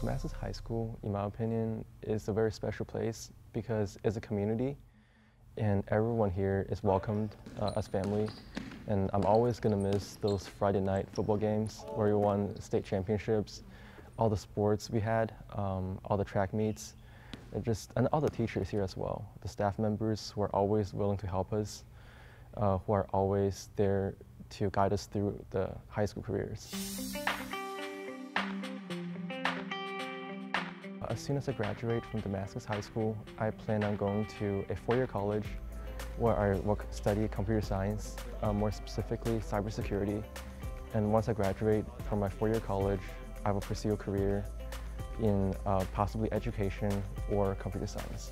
Damascus High School, in my opinion, is a very special place because it's a community and everyone here is welcomed uh, as family. And I'm always going to miss those Friday night football games where we won state championships, all the sports we had, um, all the track meets, and just and all the teachers here as well. The staff members who are always willing to help us, uh, who are always there to guide us through the high school careers. As soon as I graduate from Damascus High School, I plan on going to a four-year college where I will study computer science, uh, more specifically cybersecurity. And once I graduate from my four-year college, I will pursue a career in uh, possibly education or computer science.